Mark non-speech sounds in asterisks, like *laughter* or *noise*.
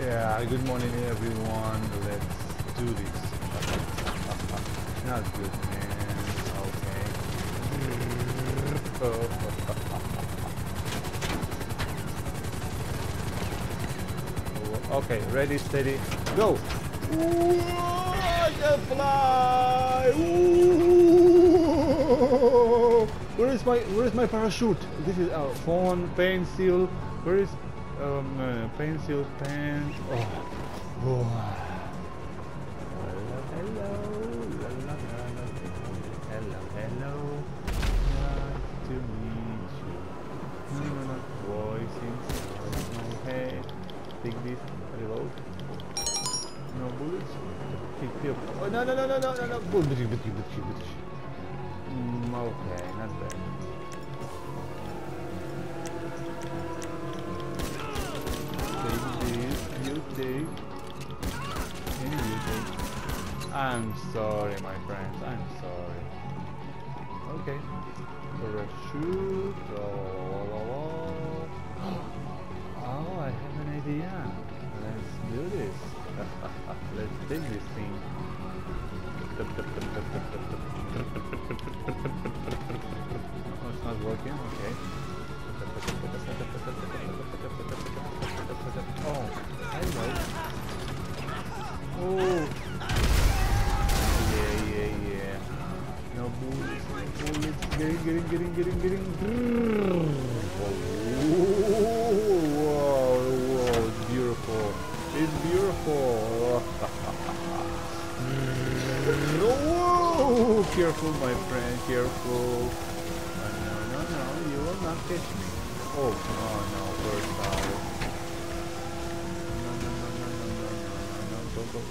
Yeah, good morning everyone. Let's do this. Not good, man. Okay. okay, ready, steady, go! Ooh, I can fly! Ooh. Where is my Where is my parachute? This is our phone, pencil. Where is um, uh, plain seals. Oh, oh. Hello, hello, hello, hello, hello. Nice to meet you. Human voices. Hey, take this. Reload. No bullets. Keep me. Oh no no no no no no no. Bullets, bullets, bullets, bullets. Okay, not bad. I'm sorry, my friends. I'm sorry. Okay. Parachute. *gasps* Oh, I have an idea. Let's do this. *laughs* Let's take this thing. *laughs* Oh, it's not working? Okay. *laughs* Oh, hello. Oh. Getting, getting, getting, getting, getting. Oh, wow, wow, it's beautiful. It's beautiful. Whoa! Careful, my friend, careful. Uh, no, no, no, you will not catch me. Oh, no, no, first power. No, no, no, no, no, no, no, no, no, go, go, go.